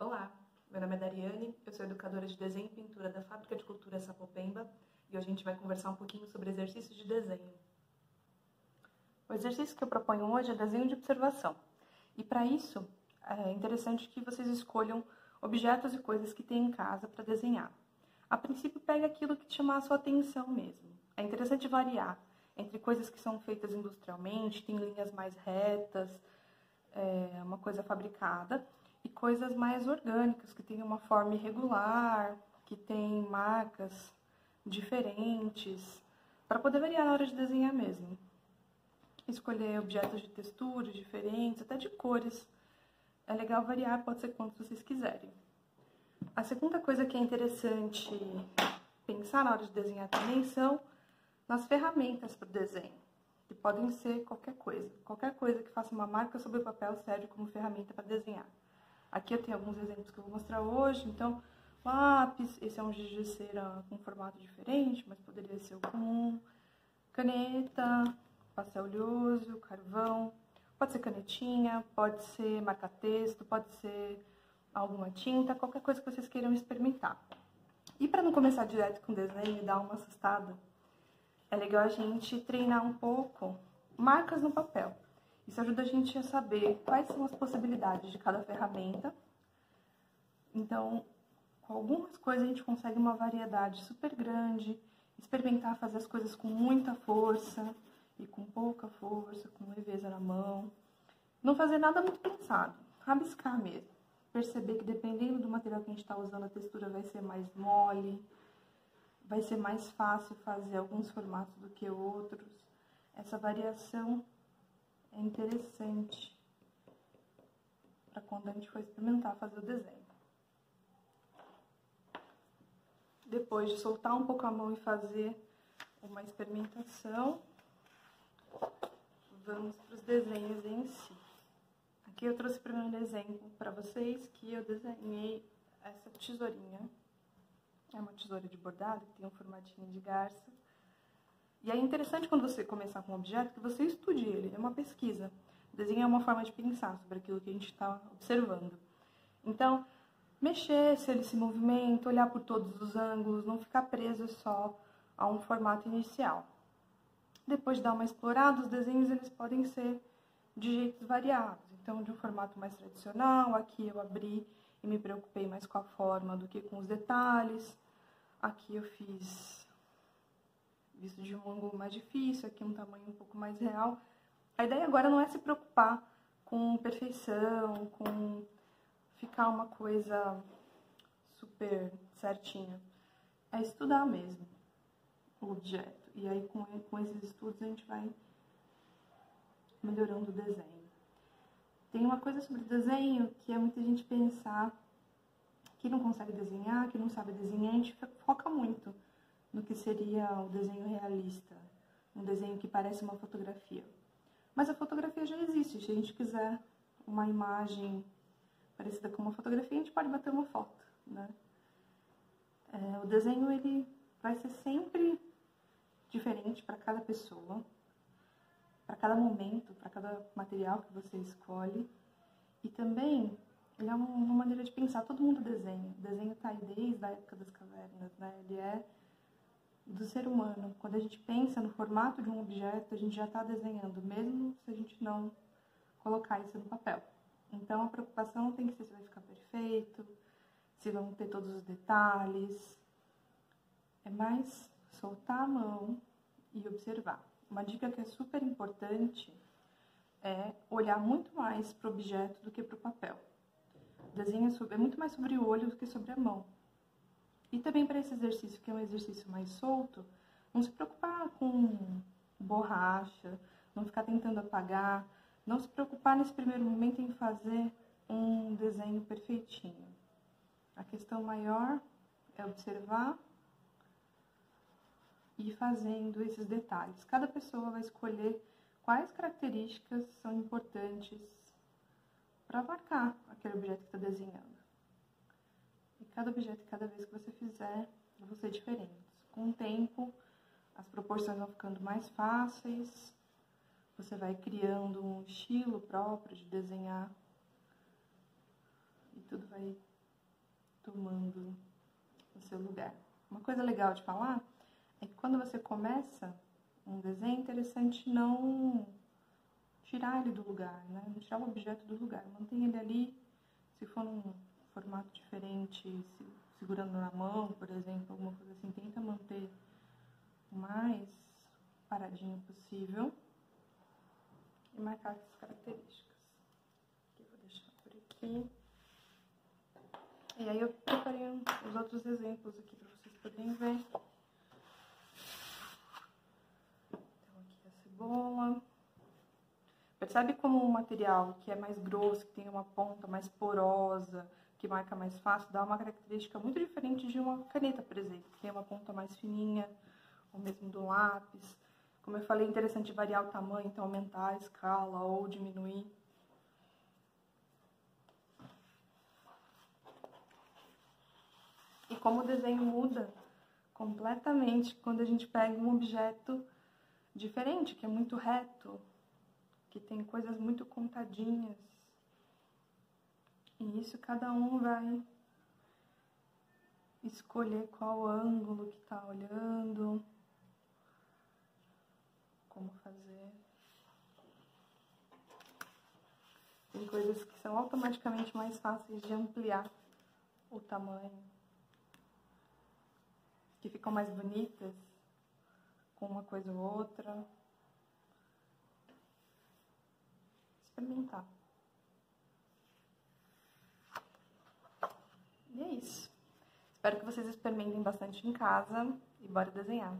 Olá, meu nome é Dariane, eu sou educadora de desenho e pintura da Fábrica de Cultura Sapopemba e hoje a gente vai conversar um pouquinho sobre exercícios de desenho. O exercício que eu proponho hoje é desenho de observação e para isso é interessante que vocês escolham objetos e coisas que tem em casa para desenhar. A princípio, pega aquilo que te chamar a sua atenção mesmo. É interessante variar entre coisas que são feitas industrialmente, tem linhas mais retas, é, uma coisa fabricada, e coisas mais orgânicas, que têm uma forma irregular, que tem marcas diferentes, para poder variar na hora de desenhar mesmo. Escolher objetos de texturas diferentes, até de cores. É legal variar, pode ser quantos vocês quiserem. A segunda coisa que é interessante pensar na hora de desenhar também são nas ferramentas para o desenho, que podem ser qualquer coisa. Qualquer coisa que faça uma marca sobre o papel serve como ferramenta para desenhar. Aqui eu tenho alguns exemplos que eu vou mostrar hoje. Então, lápis, esse é um giz de cera com formato diferente, mas poderia ser o comum. Caneta, papel oleoso, carvão, pode ser canetinha, pode ser marca-texto, pode ser alguma tinta, qualquer coisa que vocês queiram experimentar. E para não começar direto com desenho e dar uma assustada, é legal a gente treinar um pouco marcas no papel. Isso ajuda a gente a saber quais são as possibilidades de cada ferramenta. Então, com algumas coisas a gente consegue uma variedade super grande, experimentar fazer as coisas com muita força e com pouca força, com leveza na mão. Não fazer nada muito pensado, rabiscar mesmo. Perceber que dependendo do material que a gente está usando, a textura vai ser mais mole, vai ser mais fácil fazer alguns formatos do que outros. Essa variação é interessante para quando a gente for experimentar fazer o desenho. Depois de soltar um pouco a mão e fazer uma experimentação, vamos para os desenhos em si. Aqui eu trouxe o primeiro exemplo para vocês que eu desenhei essa tesourinha. É uma tesoura de bordado que tem um formatinho de garça. E é interessante quando você começar com um objeto que você estude ele, é uma pesquisa. O desenho é uma forma de pensar sobre aquilo que a gente está observando. Então, mexer se ele se movimenta, olhar por todos os ângulos, não ficar preso só a um formato inicial. Depois de dar uma explorada, os desenhos eles podem ser de jeitos variados. Então, de um formato mais tradicional, aqui eu abri e me preocupei mais com a forma do que com os detalhes. Aqui eu fiz visto de um ângulo mais difícil, aqui um tamanho um pouco mais real. A ideia agora não é se preocupar com perfeição, com ficar uma coisa super certinha. É estudar mesmo o objeto. E aí, com, com esses estudos, a gente vai melhorando o desenho. Tem uma coisa sobre desenho que é muita gente pensar que não consegue desenhar, que não sabe desenhar, a gente foca muito no que seria o desenho realista, um desenho que parece uma fotografia. Mas a fotografia já existe, se a gente quiser uma imagem parecida com uma fotografia, a gente pode bater uma foto, né? É, o desenho, ele vai ser sempre diferente para cada pessoa, para cada momento, para cada material que você escolhe. E também, ele é uma maneira de pensar, todo mundo desenha. O desenho está aí desde a época das cavernas, né? Ele é do ser humano. Quando a gente pensa no formato de um objeto, a gente já está desenhando, mesmo se a gente não colocar isso no papel. Então a preocupação tem que ser se vai ficar perfeito, se vão ter todos os detalhes. É mais soltar a mão e observar. Uma dica que é super importante é olhar muito mais para o objeto do que para o papel. Sobre, é muito mais sobre o olho do que sobre a mão. E também para esse exercício, que é um exercício mais solto, não se preocupar com borracha, não ficar tentando apagar, não se preocupar nesse primeiro momento em fazer um desenho perfeitinho. A questão maior é observar e fazendo esses detalhes. Cada pessoa vai escolher quais características são importantes para marcar aquele objeto que está desenhando cada objeto, cada vez que você fizer, vão ser diferentes. Com o tempo, as proporções vão ficando mais fáceis, você vai criando um estilo próprio de desenhar e tudo vai tomando o seu lugar. Uma coisa legal de falar é que quando você começa um desenho, é interessante não tirar ele do lugar, né? Não tirar o objeto do lugar. Mantém ele ali, se for num formato diferente, se, segurando na mão, por exemplo, alguma coisa assim, tenta manter o mais paradinho possível e marcar as características. Aqui, vou deixar por aqui. E aí eu preparei os outros exemplos aqui para vocês poderem ver. Então aqui a cebola. Percebe como um material que é mais grosso, que tem uma ponta mais porosa, que marca mais fácil, dá uma característica muito diferente de uma caneta, por exemplo, que tem uma ponta mais fininha, ou mesmo do lápis. Como eu falei, é interessante variar o tamanho, então aumentar a escala ou diminuir. E como o desenho muda completamente quando a gente pega um objeto diferente, que é muito reto, que tem coisas muito contadinhas. E isso cada um vai escolher qual ângulo que está olhando, como fazer. Tem coisas que são automaticamente mais fáceis de ampliar o tamanho que ficam mais bonitas com uma coisa ou outra. Experimentar. E é isso. Espero que vocês experimentem bastante em casa e bora desenhar.